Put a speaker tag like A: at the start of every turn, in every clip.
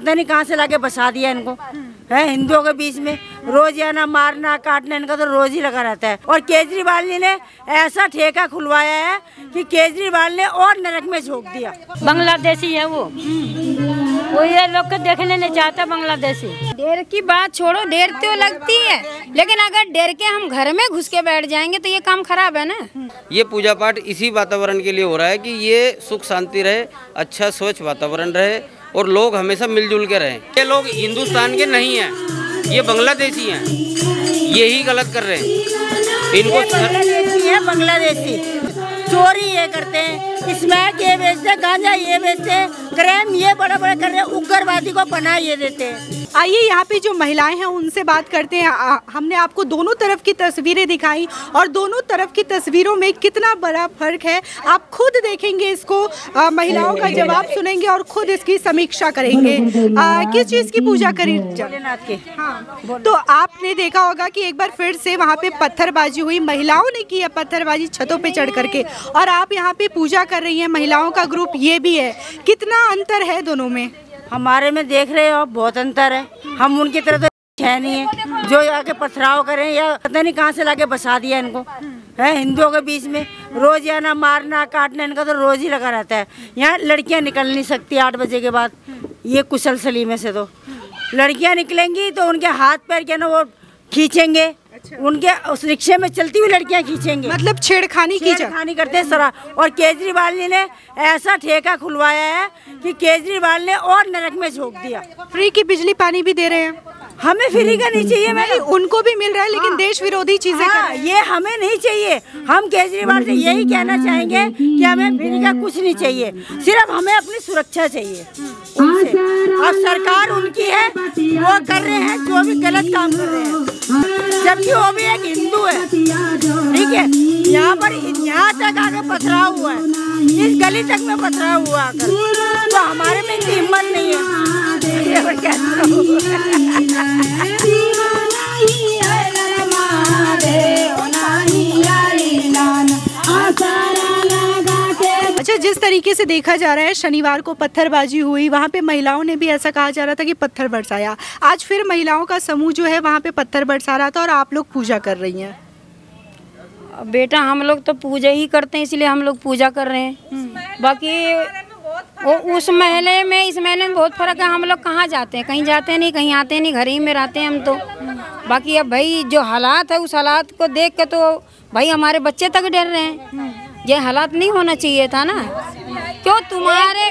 A: पता नहीं कहाँ से लाके बसा दिया इनको। है हिंदुओं के बीच में रोज आना मारना काटना इनका तो रोज ही लगा रहता है। और केजरीवाल जी ने ऐसा ठेका खुलवाया है कि केजरीवाल ने और नरक में झोंक दिया।
B: बांग्लादेशी है वो। वो ये लोग को देखने नहीं चाहता बांग्लादेशी।
C: डेर की बात छोड़ो डेर तो लगती है। लेकिन अगर डेर के हम घर में घुस के बैठ जाएँगे तो ये काम खराब है ना।
D: ये पूजा पाठ इसी वातावरण के लिए हो रहा है कि ये सुख शांति रहे अच्छा स्वच्छ वातावरण रहे और लोग हमेशा मिलजुल के रहें। ये लोग हिंदुस्तान के नहीं हैं, ये बांग्लादेशी हैं। यही गलत कर रहे हैं। इनको
A: बांग्लादेशी है, बांग्लादेशी। चोरी ये करते हैं स्मैक ये बेचते गांजा ये बेचते क्राइम ये बड़े बड़े कर रहे हैं, उग्रवादी को पनाह ये देते हैं।
E: आइए यहाँ पे जो महिलाएँ हैं उनसे बात करते हैं। आ, हमने आपको दोनों तरफ़ की तस्वीरें दिखाई और दोनों तरफ़ की तस्वीरों में कितना बड़ा फ़र्क है। आप खुद देखेंगे इसको आ, महिलाओं का जवाब सुनेंगे और खुद इसकी समीक्षा करेंगे। आ, किस चीज़ की पूजा करी?
A: भोलेनाथ के।
E: हाँ तो आपने देखा होगा कि एक बार फिर से वहाँ पे पत्थरबाजी हुई। महिलाओं ने की है पत्थरबाजी छतों पे चढ़ करके। और आप यहाँ पे पूजा कर रही हैं महिलाओं का ग्रुप ये भी है। कितना अंतर है दोनों में?
A: हमारे में देख रहे हो बहुत अंतर है। हम उनकी तरह तो है नहीं है। जो आके पथराव करें या पता नहीं कहाँ से लाके बसा दिया इनको। है, हिंदुओं के बीच में रोज आना मारना, काटना, इनका तो रोज ही लगा रहता है। यहाँ लड़कियाँ निकल नहीं सकती आठ बजे के बाद। ये कुशल सलीमे से तो। लड़कियाँ निकलेंगी तो उनके हाथ, पैर क्या ना वो खींचेंगे। उनके उस रिक्शे में चलती हुई लड़कियाँ खींचेंगे।
E: मतलब छेड़खानी की
A: छेड़खानी करते हैं सरा और केजरीवाल जी ने ऐसा ठेका खुलवाया है कि केजरीवाल ने और नरक में झोंक दिया।
E: फ्री की बिजली पानी भी दे रहे हैं।
A: हमें फ्री का नहीं चाहिए मैंने
E: उनको भी मिल रहा है लेकिन देश विरोधी चीज़ें
A: हाँ, ये हमें नहीं चाहिए। हम केजरीवाल से यही कहना चाहेंगे कि हमें फ्री का कुछ नहीं चाहिए। सिर्फ़ हमें अपनी सुरक्षा चाहिए। उनसे। और सरकार उनकी है वो कर रहे हैं जो भी गलत काम कर रहे हैं। जबकि वो भी एक हिंदू है। ठीक है? यहाँ पर यहाँ तक आके पथराव हुआ है। इस गली तक में पथराव हुआ आकर। तो हमारे में इतनी हिम्मत नहीं है हूँ।
E: अच्छा जिस तरीके से देखा जा रहा है, शनिवार को पत्थरबाजी हुई, वहाँ पे महिलाओं ने भी ऐसा कहा जा रहा था कि पत्थर बरसाया। आज फिर महिलाओं का समूह जो है, वहाँ पे पत्थर बरसा रहा था और आप लोग पूजा कर रही हैं।
C: बेटा, हम लोग तो पूजा ही करते हैं, इसलिए हम लोग पूजा कर रहे हैं। बाकी वो उस महले में, इस महले में बहुत फ़र्क है, हम लोग कहाँ जाते हैं? कहीं जाते नहीं, कहीं आते नहीं, घर ही में रहते हैं हम तो। बाकी अब भाई, जो हालात है, उस हालात को देख के तो भाई हमारे बच्चे तक डर रहे हैं। ये हालात नहीं होना चाहिए था ना? क्यों? तुम्हारे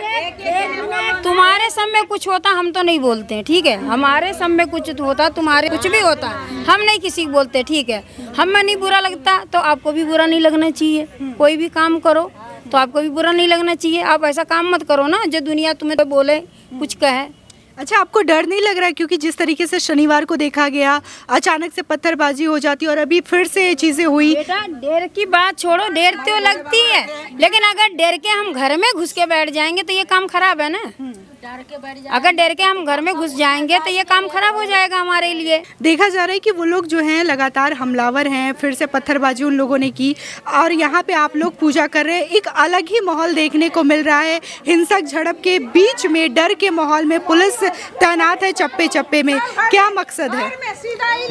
C: तुम्हारे सब में कुछ होता, हम तो नहीं बोलते हैं ठीक है? हमारे सब में कुछ होता, तुम्हारे कुछ भी होता, हम नहीं किसी को बोलते, ठीक है? हमें नहीं बुरा लगता तो आपको भी बुरा नहीं लगना चाहिए। कोई भी काम करो तो आपको भी बुरा नहीं लगना चाहिए। आप ऐसा काम मत करो ना, जो दुनिया तुम्हें तो बोले, कुछ कहे।
E: अच्छा आपको डर नहीं लग रहा है क्योंकि जिस तरीके से शनिवार को देखा गया अचानक से पत्थरबाजी हो जाती है और अभी फिर से ये चीज़ें हुई?
C: बेटा डेर की बात छोड़ो डेर तो लगती है। लेकिन अगर डेर के हम घर में घुस के बैठ जाएँगे तो ये काम खराब है ना? अगर डर के हम घर में घुस जाएँगे तो ये काम खराब हो जाएगा हमारे लिए।
E: देखा जा रहा है कि वो लोग जो हैं लगातार हमलावर हैं फिर से पत्थरबाजी उन लोगों ने की। और यहाँ पे आप लोग पूजा कर रहे हैं एक अलग ही माहौल देखने को मिल रहा है। हिंसक झड़प के बीच में डर के माहौल में पुलिस तैनात है चप्पे चप्पे में। क्या मकसद है?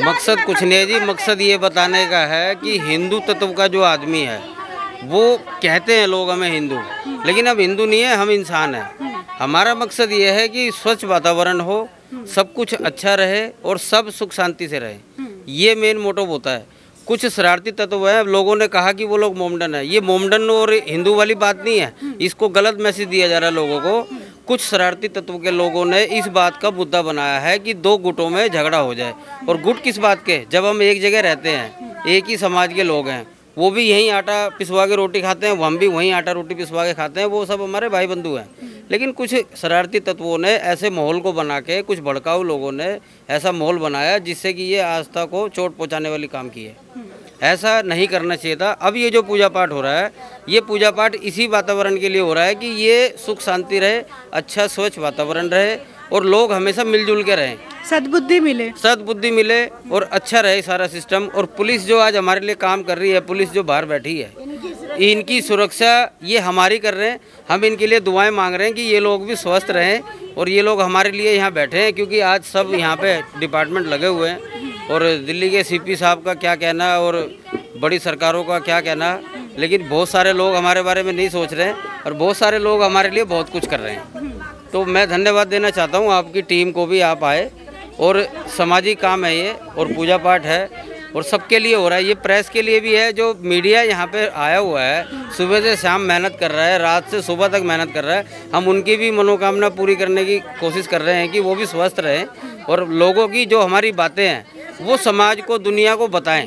D: मकसद कुछ नहीं जी, मकसद ये बताने का है कि हिंदू तत्व का जो आदमी है, वो कहते हैं लोग हमें हिंदू, लेकिन अब हिंदू नहीं है, हम इंसान हैं। हमारा मकसद ये है कि स्वच्छ वातावरण हो, सब कुछ अच्छा रहे और सब सुख शांति से रहे। ये मेन मोटिव होता है। कुछ शरारती तत्व है लोगों ने कहा कि वो लोग मोमडन है। ये मोमडन और हिंदू वाली बात नहीं है। इसको गलत मैसेज दिया जा रहा है लोगों को कुछ शरारती तत्व के लोगों ने इस बात का मुद्दा बनाया है कि दो गुटों में झगड़ा हो जाए। और गुट किस बात के? जब हम एक जगह रहते हैं, एक ही समाज के लोग हैं, वो भी यहीं आटा पिसवा के रोटी खाते हैं, हम भी वहीं आटा रोटी पिसवा के खाते हैं, वो सब हमारे भाई बंधु हैं। लेकिन कुछ शरारती तत्वों ने ऐसे माहौल को बना के, कुछ भड़काऊ लोगों ने ऐसा माहौल बनाया जिससे कि ये आस्था को चोट पहुँचाने वाली काम की है। ऐसा नहीं करना चाहिए था। अब ये जो पूजा पाठ हो रहा है ये पूजा पाठ इसी वातावरण के लिए हो रहा है कि ये सुख शांति रहे अच्छा स्वच्छ वातावरण रहे और लोग हमेशा मिलजुल के रहें।
E: सदबुद्धि मिले।
D: सदबुद्धि मिले और अच्छा रहे सारा सिस्टम और पुलिस जो आज हमारे लिए काम कर रही है पुलिस जो बाहर बैठी है इनकी सुरक्षा ये हमारी कर रहे हैं। हम इनके लिए दुआएँ मांग रहे हैं कि ये लोग भी स्वस्थ रहें और ये लोग हमारे लिए यहाँ बैठे हैं क्योंकि आज सब यहाँ पे डिपार्टमेंट लगे हुए हैं। और दिल्ली के सीपी साहब का क्या कहना और बड़ी सरकारों का क्या कहना लेकिन बहुत सारे लोग हमारे बारे में नहीं सोच रहे हैं और बहुत सारे लोग हमारे लिए बहुत कुछ कर रहे हैं। तो मैं धन्यवाद देना चाहता हूँ आपकी टीम को भी आप आए और सामाजिक काम है ये और पूजा पाठ है और सबके लिए हो रहा है। ये प्रेस के लिए भी है जो मीडिया यहाँ पे आया हुआ है, सुबह से शाम मेहनत कर रहा है, रात से सुबह तक मेहनत कर रहा है। हम उनकी भी मनोकामना पूरी करने की कोशिश कर रहे हैं कि वो भी स्वस्थ रहें और लोगों की जो हमारी बातें हैं वो समाज को, दुनिया को बताएँ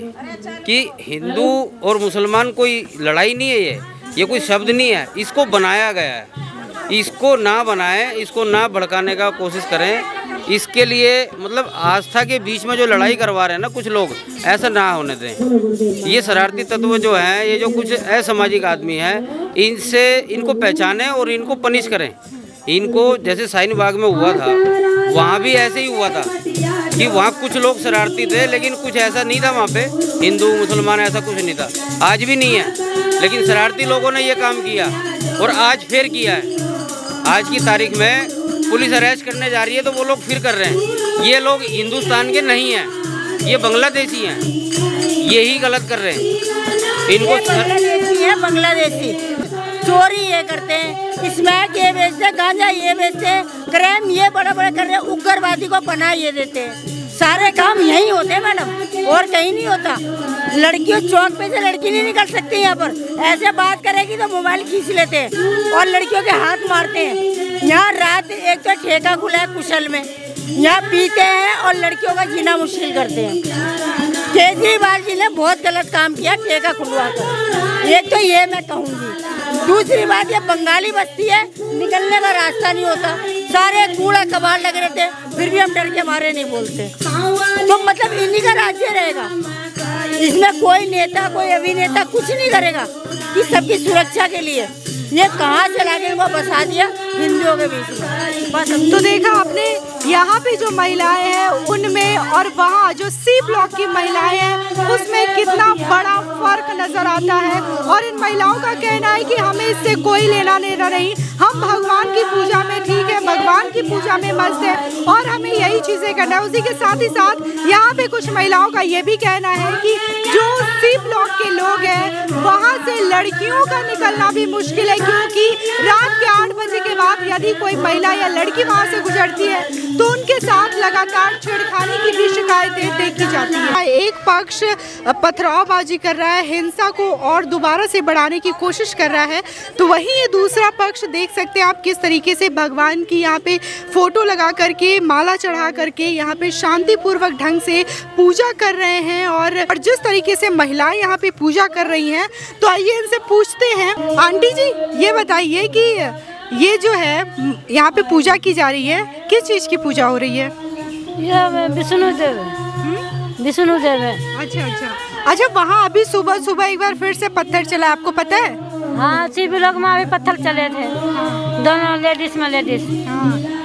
D: कि हिंदू और मुसलमान कोई लड़ाई नहीं है ये। ये कोई शब्द नहीं है। इसको बनाया गया है। इसको ना बनाएँ, इसको ना भड़काने का कोशिश करें। इसके लिए मतलब आस्था के बीच में जो लड़ाई करवा रहे हैं ना कुछ लोग, ऐसा ना होने दें। ये शरारती तत्व जो हैं, ये जो कुछ असामाजिक आदमी हैं, इनसे इनको पहचानें और इनको पनिश करें। इनको जैसे साइन बाग में हुआ था, वहाँ भी ऐसे ही हुआ था। कि वहाँ कुछ लोग शरारती थे, लेकिन कुछ ऐसा नहीं था वहाँ पे। हिंदू, मुसलमान, ऐसा कुछ नहीं था। आज भी नहीं है। लेकिन शरारती लोगों ने ये काम किया और आज फिर किया है। आज की तारीख में पुलिस अरेस्ट करने जा रही है तो वो लोग फिर कर रहे हैं। ये लोग हिंदुस्तान के नहीं हैं। ये बांग्लादेशी हैं। यही गलत कर रहे हैं। इनको
A: बांग्लादेशी बांग्लादेशी। चोरी ये करते हैं। स्मैक ये बेचते हैं, गांजा ये बेचते हैं क्राइम ये बड़ा बड़ा कर रहे हैं, उग्रवादी को पनाह ये देते हैं। सारे काम यही होते हैं मैडम, और कहीं नहीं होता। लड़कियों चौक पे से लड़की नहीं निकल सकती यहाँ पर। ऐसे बात करेगी तो मोबाइल खींच लेते हैं और लड़कियों के हाथ मारते हैं। यहाँ रात एक तो ठेका खुला है कुशल में। यहाँ पीते हैं और लड़कियों का जीना मुश्किल करते हैं। केजरीवाल जी ने बहुत गलत काम किया, ठेका खुलवा कर। एक तो ये मैं कहूँगी। दूसरी बात, ये बंगाली बस्ती है, निकलने का रास्ता नहीं होता। सारे कूड़ा कबाड़ लग रहे थे, फिर भी हम डर के मारे नहीं बोलते। तो मतलब इन्हीं का राज्य रहेगा। इसमें कोई नेता, कोई अभिनेता कुछ नहीं करेगा कि सबकी सुरक्षा के लिए। ये कहाँ से लाके इनको बसा दिया? हिंदुओं के बीच में। बस
E: तो देखा आपने यहाँ पे जो महिलाएँ हैं, उनमें और वहाँ जो सी ब्लॉक की महिलाएँ हैं, उसमें कितना बड़ा फ़र्क नज़र आता है। और इन महिलाओं का कहना है कि हमें इससे कोई लेना लेना नहीं। हम भगवान की पूजा में भगवान की पूजा में मस्त है। और हमें यही चीज़ें करना है। उसी के साथ ही साथ यहाँ पे कुछ महिलाओं का ये भी कहना है कि जो सी ब्लॉक के लोग हैं, वहाँ से लड़कियों का निकलना भी मुश्किल है क्योंकि रात के आठ बजे के बाद यदि कोई महिला या लड़की वहाँ से गुजरती है तो उनके साथ लगातार छेड़खानी की भी शिकायतें देखी जाती है। एक पक्ष पथरावबाजी कर रहा है, हिंसा को और दोबारा से बढ़ाने की कोशिश कर रहा है तो वहीं ये दूसरा पक्ष देख सकते हैं आप किस तरीके से भगवान की यहाँ पे फ़ोटो लगा करके माला चढ़ा करके यहाँ पे शांतिपूर्वक ढंग से पूजा कर रहे हैं और, और जिस तरीके से महिलाएँ यहाँ पे पूजा कर रही हैं तो आइए इनसे पूछते हैं। आंटी जी ये बताइए कि ये जो है यहाँ पे पूजा की जा रही है किस चीज़ की पूजा हो रही है?
B: विष्णु देव विष्णु देव है।
E: अच्छा अच्छा। अच्छा वहाँ अभी सुबह सुबह एक बार फिर से पत्थर चला आपको पता है?
B: हाँ शिव लोग में अभी पत्थर चले थे। दोनों लेडीज़ में लेडीज़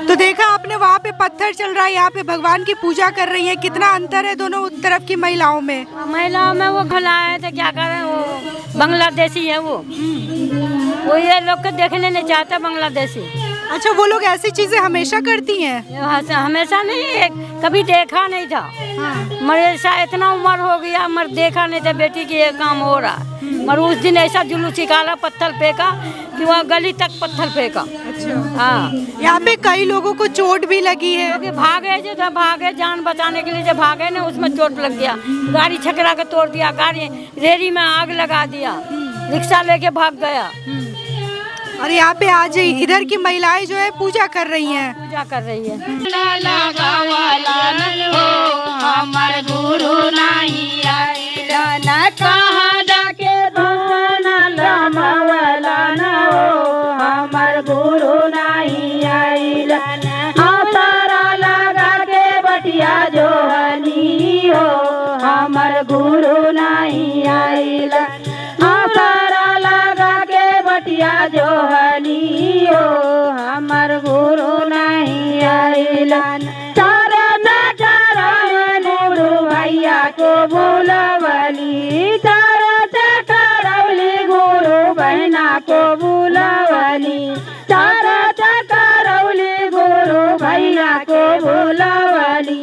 E: तो देखा आपने वहाँ पे पत्थर चल रहा है यहाँ पे भगवान की पूजा कर रही है। कितना अंतर है दोनों तरफ़ की महिलाओं में?
B: महिलाओं में वो खिलाए थे क्या कर रहे हैं वो बांग्लादेशी है वो। वो ये लोग को देखने नहीं चाहता बांग्लादेशी।
E: अच्छा वो लोग ऐसी चीज़ें हमेशा करती हैं?
B: हमेशा नहीं कभी देखा नहीं था। मगर ऐसा इतना उम्र हो गया मगर देखा नहीं था बेटी की ये काम हो रहा मगर उस दिन ऐसा जुलूस निकाला पत्थर फेंका कि वहाँ गली तक पत्थर फेंका।
E: अच्छा।
B: हाँ।
E: यहाँ पे कई लोगों को चोट भी लगी है।
B: क्योंकि भागे जो था भागे जान बचाने के लिए जब भागे ना उसमें चोट लग गया। गाड़ी छकरा के तोड़ दिया गाड़ी रेरी में आग लगा दिया रिक्शा लेके भाग गया।
E: और यहाँ पे आज इधर की महिलाएँ जो है पूजा कर रही हैं।
B: पूजा कर रही है।
F: हमर गुरु नहीं नहीं आइल चरण गुरु भैया को बोलवली चरण करवली गुरु बहना को बुलावली चार चकरौली गुरु भैया को बुलावली।